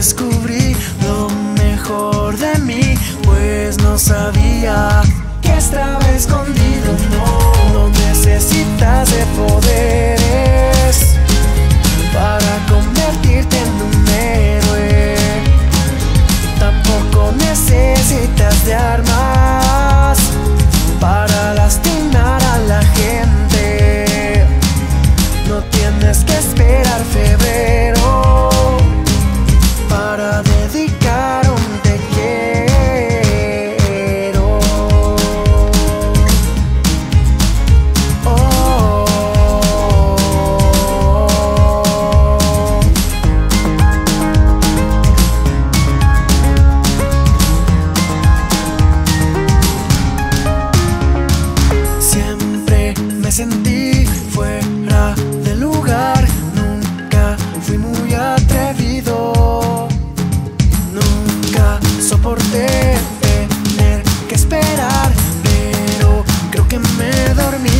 descubrí lo mejor de mí, pues no sabía que estaba escondido. No, no necesitas de poder. nunca soporté tener que esperar, pero creo que me dormí.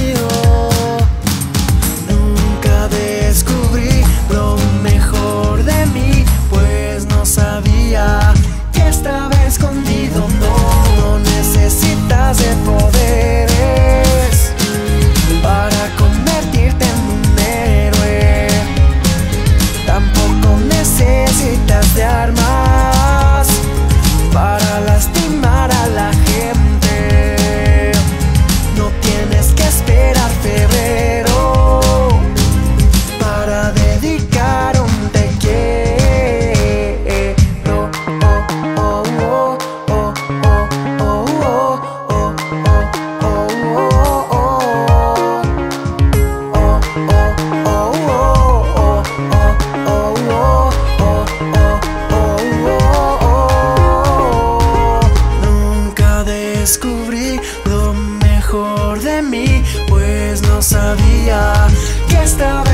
descubrí lo mejor de mí, pues no sabía que estaba